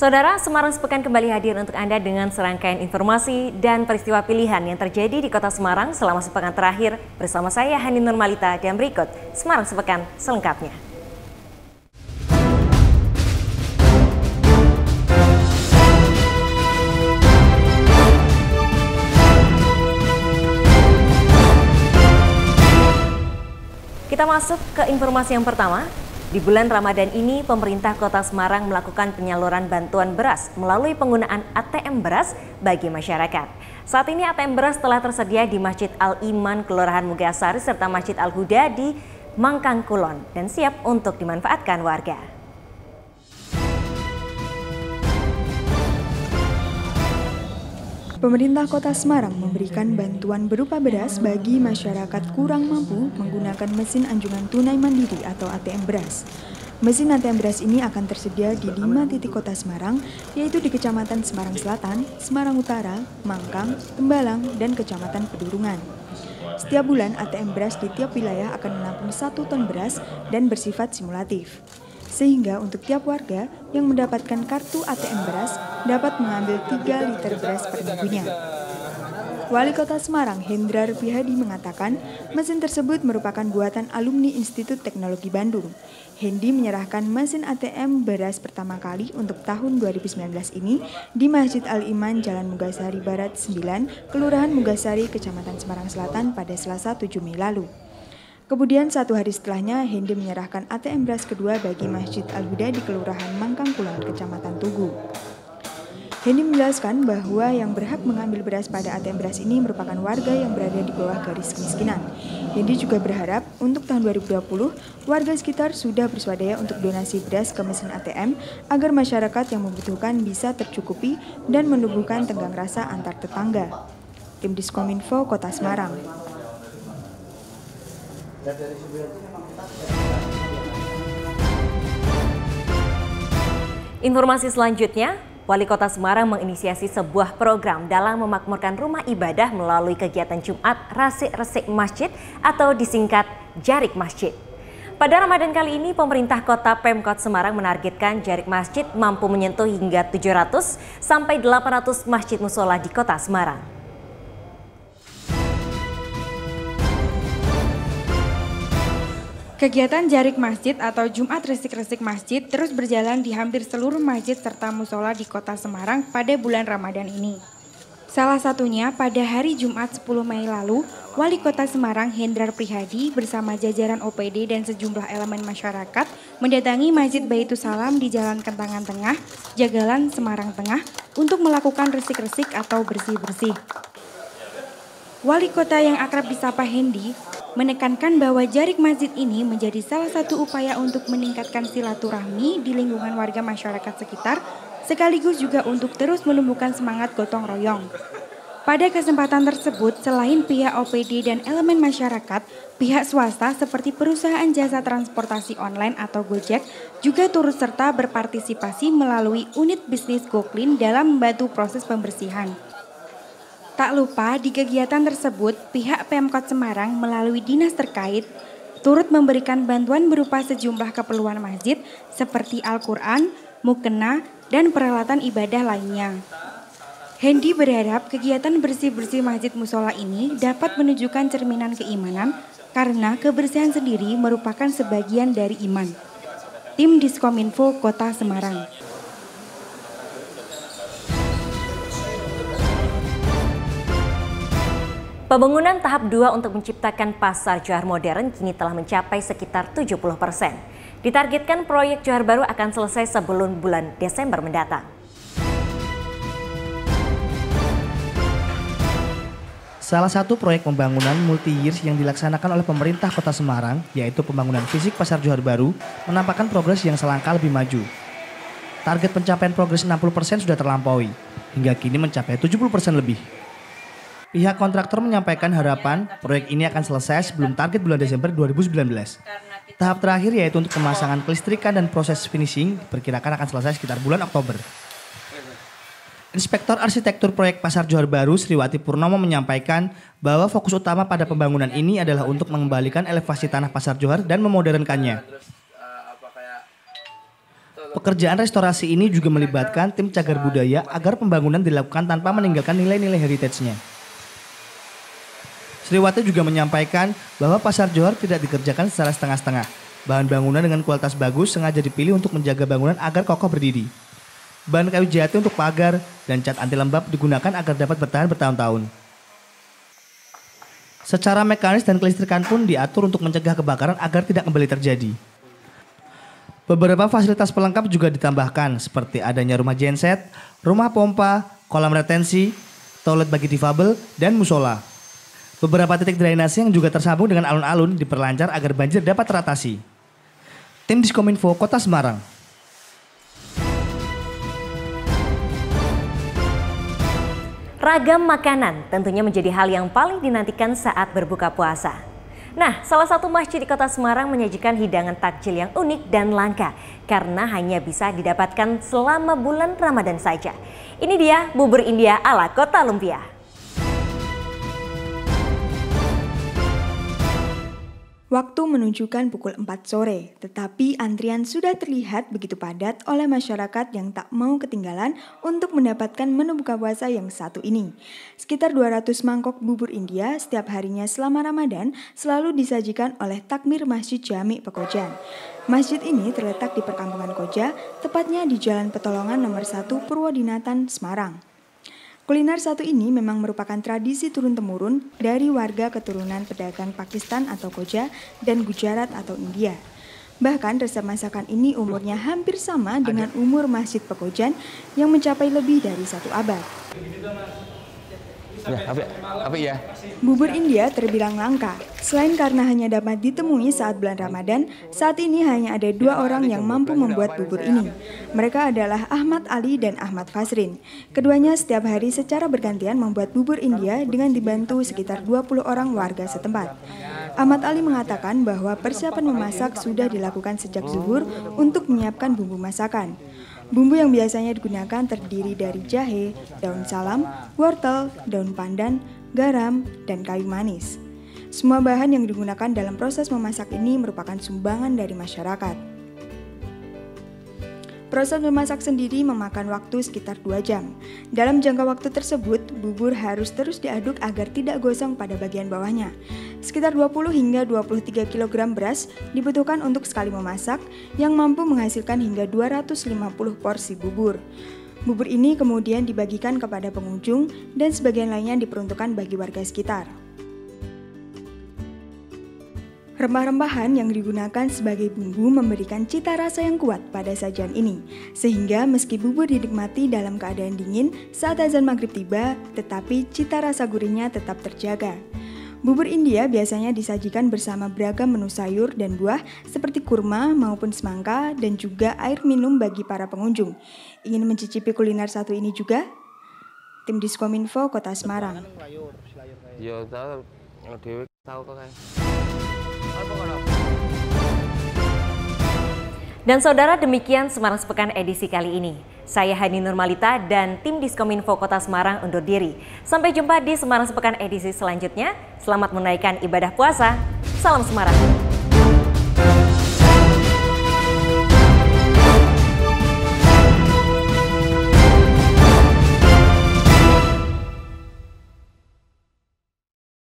Saudara, Semarang Sepekan kembali hadir untuk Anda dengan serangkaian informasi dan peristiwa pilihan yang terjadi di kota Semarang selama sepekan terakhir bersama saya Hani Nurmalita dan berikut Semarang Sepekan selengkapnya. Kita masuk ke informasi yang pertama. Di bulan Ramadan ini, pemerintah kota Semarang melakukan penyaluran bantuan beras melalui penggunaan ATM beras bagi masyarakat. Saat ini ATM beras telah tersedia di Masjid Al-Iman, Kelurahan Mugasari, serta Masjid Al-Huda di Mangkang Kulon dan siap untuk dimanfaatkan warga. Pemerintah Kota Semarang memberikan bantuan berupa beras bagi masyarakat kurang mampu menggunakan mesin anjungan tunai mandiri atau ATM beras. Mesin ATM beras ini akan tersedia di lima titik kota Semarang, yaitu di Kecamatan Semarang Selatan, Semarang Utara, Mangkang, Tembalang, dan Kecamatan Pedurungan. Setiap bulan, ATM beras di tiap wilayah akan menampung satu ton beras dan bersifat simulatif sehingga untuk tiap warga yang mendapatkan kartu ATM beras dapat mengambil 3 liter beras per minggunya. Wali Kota Semarang Hendra Rupihadi mengatakan mesin tersebut merupakan buatan alumni Institut Teknologi Bandung. Hendi menyerahkan mesin ATM beras pertama kali untuk tahun 2019 ini di Masjid Al-Iman Jalan Mugasari Barat 9, Kelurahan Mugasari, Kecamatan Semarang Selatan pada Selasa 7 Mei lalu. Kemudian satu hari setelahnya, Hendi menyerahkan ATM beras kedua bagi Masjid Al-Huda di Kelurahan Mangkang Kulon, Kecamatan Tugu. Hendi menjelaskan bahwa yang berhak mengambil beras pada ATM beras ini merupakan warga yang berada di bawah garis kemiskinan. Hendi juga berharap untuk tahun 2020, warga sekitar sudah berswadaya untuk donasi beras ke mesin ATM agar masyarakat yang membutuhkan bisa tercukupi dan menumbuhkan tenggang rasa antar tetangga. Tim Diskominfo Kota Semarang. Informasi selanjutnya, Wali Kota Semarang menginisiasi sebuah program dalam memakmurkan rumah ibadah melalui kegiatan Jumat Rasik-Resik Masjid atau disingkat Jarik Masjid. Pada Ramadan kali ini, pemerintah kota Pemkot Semarang menargetkan jarik masjid mampu menyentuh hingga 700 sampai 800 masjid musola di kota Semarang. Kegiatan Jarik Masjid atau Jumat Resik-Resik Masjid terus berjalan di hampir seluruh masjid serta musola di kota Semarang pada bulan Ramadan ini. Salah satunya pada hari Jumat 10 Mei lalu, Wali Kota Semarang Hendrar Prihadi bersama jajaran OPD dan sejumlah elemen masyarakat mendatangi Masjid Baitus Salam di Jalan Kentangan Tengah, Jagalan Semarang Tengah untuk melakukan resik-resik atau bersih-bersih. Wali Kota yang akrab disapa Hendi menekankan bahwa jarik masjid ini menjadi salah satu upaya untuk meningkatkan silaturahmi di lingkungan warga masyarakat sekitar, sekaligus juga untuk terus menumbuhkan semangat gotong royong. Pada kesempatan tersebut, selain pihak OPD dan elemen masyarakat, pihak swasta seperti perusahaan jasa transportasi online atau Gojek juga turut serta berpartisipasi melalui unit bisnis GoClean dalam membantu proses pembersihan. Tak lupa di kegiatan tersebut pihak Pemkot Semarang melalui dinas terkait turut memberikan bantuan berupa sejumlah keperluan masjid seperti Al-Quran, mukena, dan peralatan ibadah lainnya. Hendy berharap kegiatan bersih-bersih masjid musola ini dapat menunjukkan cerminan keimanan karena kebersihan sendiri merupakan sebagian dari iman. Tim Diskominfo Kota Semarang. Pembangunan tahap 2 untuk menciptakan pasar johar modern kini telah mencapai sekitar 70 persen. Ditargetkan proyek johar baru akan selesai sebelum bulan Desember mendatang. Salah satu proyek pembangunan multi-years yang dilaksanakan oleh pemerintah kota Semarang, yaitu pembangunan fisik pasar johar baru, menampakkan progres yang selangkah lebih maju. Target pencapaian progres 60% sudah terlampaui, hingga kini mencapai 70% lebih. Pihak kontraktor menyampaikan harapan proyek ini akan selesai sebelum target bulan Desember 2019. Tahap terakhir yaitu untuk pemasangan kelistrikan dan proses finishing diperkirakan akan selesai sekitar bulan Oktober. Inspektor Arsitektur Proyek Pasar Johar Baru Sriwati Purnomo menyampaikan bahwa fokus utama pada pembangunan ini adalah untuk mengembalikan elevasi tanah Pasar Johar dan memodernkannya. Pekerjaan restorasi ini juga melibatkan tim cagar budaya agar pembangunan dilakukan tanpa meninggalkan nilai-nilai heritage-nya. Sriwati juga menyampaikan bahwa pasar Johor tidak dikerjakan secara setengah-setengah. Bahan bangunan dengan kualitas bagus sengaja dipilih untuk menjaga bangunan agar kokoh berdiri. Bahan kayu jati untuk pagar dan cat anti lembab digunakan agar dapat bertahan bertahun-tahun. Secara mekanis dan kelistrikan pun diatur untuk mencegah kebakaran agar tidak kembali terjadi. Beberapa fasilitas pelengkap juga ditambahkan seperti adanya rumah genset, rumah pompa, kolam retensi, toilet bagi difabel, dan musola. Beberapa titik drainase yang juga tersambung dengan alun-alun diperlancar agar banjir dapat teratasi. Tim Diskominfo Kota Semarang. Ragam makanan tentunya menjadi hal yang paling dinantikan saat berbuka puasa. Nah, salah satu masjid di kota Semarang menyajikan hidangan takjil yang unik dan langka karena hanya bisa didapatkan selama bulan Ramadan saja. Ini dia bubur India ala kota lumpia. Waktu menunjukkan pukul 4 sore, tetapi antrian sudah terlihat begitu padat oleh masyarakat yang tak mau ketinggalan untuk mendapatkan menu buka puasa yang satu ini. Sekitar 200 mangkok bubur India setiap harinya selama Ramadan selalu disajikan oleh takmir Masjid Jami Pekojan. Masjid ini terletak di perkampungan Koja, tepatnya di Jalan Petolongan nomor 1 Purwodinatan, Semarang. Kuliner satu ini memang merupakan tradisi turun-temurun dari warga keturunan pedagang Pakistan atau Koja dan Gujarat atau India. Bahkan resep masakan ini umurnya hampir sama dengan umur Masjid Pekojan yang mencapai lebih dari satu abad. Ya, apa, apa ya? Bubur India terbilang langka. Selain karena hanya dapat ditemui saat bulan Ramadan, saat ini hanya ada dua orang yang mampu membuat bubur ini. Mereka adalah Ahmad Ali dan Ahmad Fasrin. Keduanya setiap hari secara bergantian membuat bubur India dengan dibantu sekitar 20 orang warga setempat. Ahmad Ali mengatakan bahwa persiapan memasak sudah dilakukan sejak zuhur untuk menyiapkan bumbu masakan. Bumbu yang biasanya digunakan terdiri dari jahe, daun salam, wortel, daun pandan, garam, dan kayu manis. Semua bahan yang digunakan dalam proses memasak ini merupakan sumbangan dari masyarakat. Proses memasak sendiri memakan waktu sekitar 2 jam. Dalam jangka waktu tersebut, bubur harus terus diaduk agar tidak gosong pada bagian bawahnya. Sekitar 20 hingga 23 kg beras dibutuhkan untuk sekali memasak yang mampu menghasilkan hingga 250 porsi bubur. Bubur ini kemudian dibagikan kepada pengunjung dan sebagian lainnya diperuntukkan bagi warga sekitar. Rempah-rempahan yang digunakan sebagai bumbu memberikan cita rasa yang kuat pada sajian ini, sehingga meski bubur dinikmati dalam keadaan dingin saat azan maghrib tiba, tetapi cita rasa gurihnya tetap terjaga. Bubur India biasanya disajikan bersama beragam menu sayur dan buah seperti kurma maupun semangka dan juga air minum bagi para pengunjung. Ingin mencicipi kuliner satu ini juga? Tim Diskominfo Kota Semarang. Ya tahu, tahu kok. Dan saudara demikian Semarang Sepekan edisi kali ini. Saya Hani Nurmalita dan tim Diskominfo Kota Semarang undur diri. Sampai jumpa di Semarang Sepekan edisi selanjutnya. Selamat menaikkan ibadah puasa. Salam Semarang.